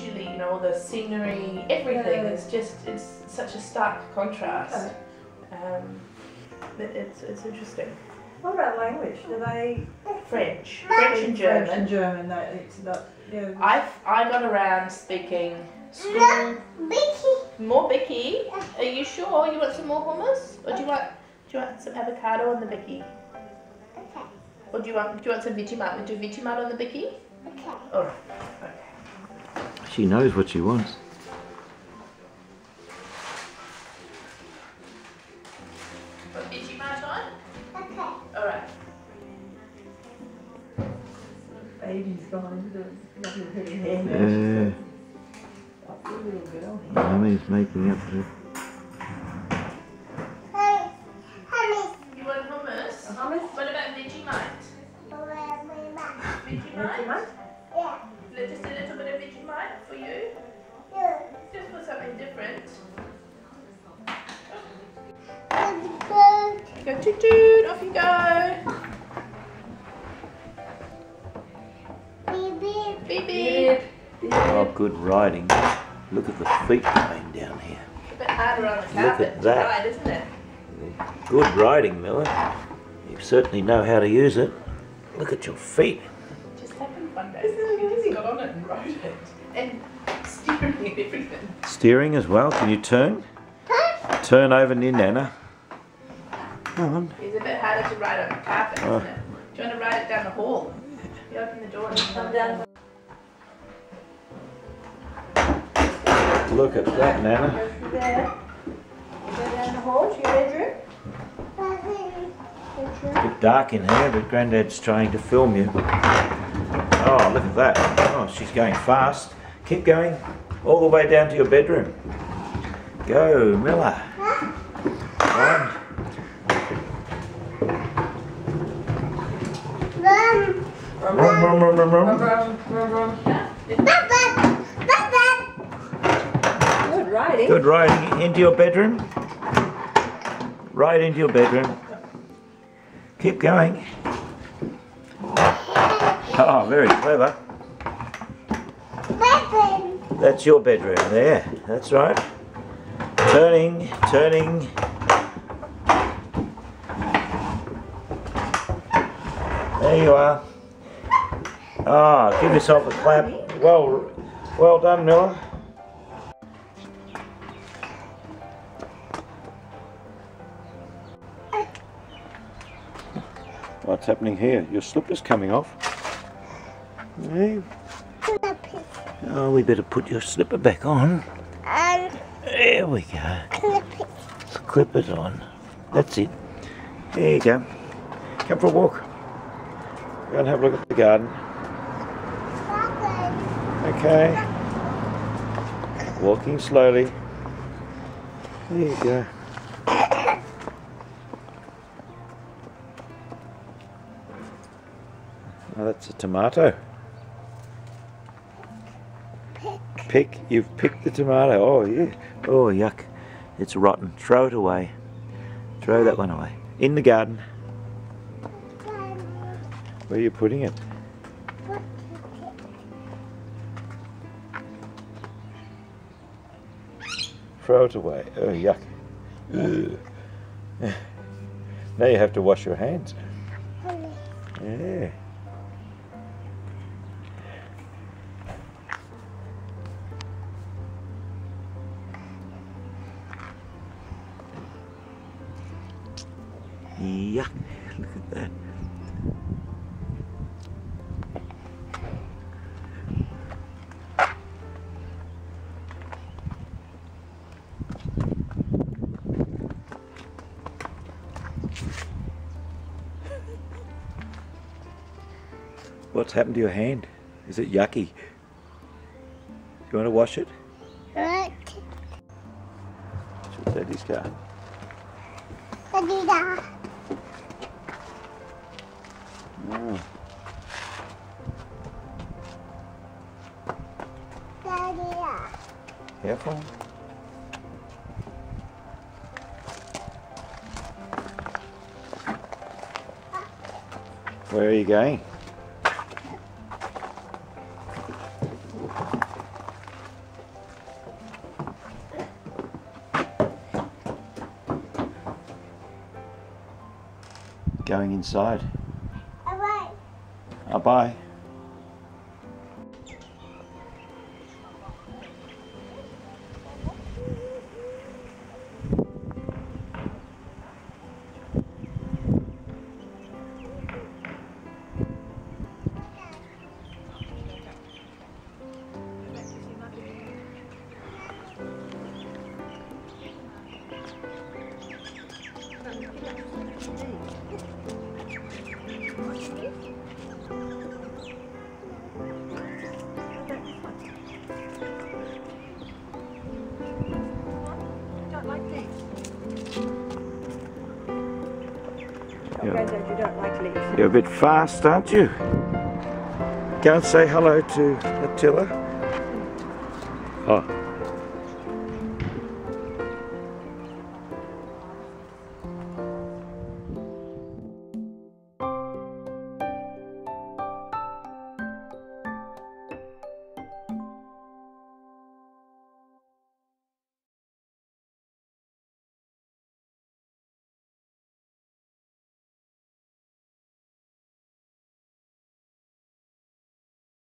visually, you know, all the scenery, everything. Yeah. It's just it's such a stark contrast. Okay. Um, but it's it's interesting. What about language? Do they French, French and German. French and German. That it's that. Yeah. I I got around speaking school. More Vicky. Are you sure you want some more hummus, or do you want do you want some avocado on the Vicky? Or do you want do you want some Vegemite? We do Vegemite on the Vicky. Okay. All right. Okay. She knows what she wants. Put Vegemite on. Okay. All right. Baby's gone nothing pretty hair. Yeah, little bit on. Mummy's making up for it. Hey, honey. You want hummus? Hummus? What about Vegemite? Would you Vegemite? Mind? Yeah. Just a little bit of Vegemite for you. Yeah. Just for something different. Good. Go toot toot. Off you go. Baby. Beep beep. Oh, good riding. Look at the feet going down here. A bit harder on the carpet. Look at that. ride, isn't it? Good riding, Milla. You certainly know how to use it. Look at your feet. Steering and everything. Steering as well. Can you turn? Turn over near Nana. Come on. It's a bit harder to ride on the carpet, Oh. isn't it? Do you want to ride it down the hall? You open the door and Come down. Look at that, Nana. Go there. You go down the hall to your bedroom. Bedroom. bit dark in here, but Grandad's trying to film you. Oh, look at that. Oh, she's going fast. Keep going all the way down to your bedroom. Go, Milla. One. Mom. Rum, rum, rum, rum, rum. Good riding. Good riding into your bedroom. Right into your bedroom. Keep going. Oh, very clever. That's your bedroom there. That's right. Turning, turning. There you are. Ah, give yourself a clap. Well, well done, Milla. What's happening here? Your slipper's coming off. Hey. Oh, we better put your slipper back on. There we go. Let's clip it on. That's it. There you go. Come for a walk. Go and have a look at the garden. Okay. Walking slowly. There you go. Oh, that's a tomato. Pick. You've picked the tomato. Oh, yeah. Oh, yuck. It's rotten. Throw it away. Throw that one away. In the garden. Where are you putting it? Throw it away. Oh, yuck. Ugh. Now you have to wash your hands. Yeah. Yuck. Look at that. What's happened to your hand? Is it yucky? You want to wash it? Should Daddy's car. Careful. Where are you going? Going inside. Uh, bye. Yeah. You don't like leaves. You're a bit fast, aren't you? Go and say hello to Attila. Oh,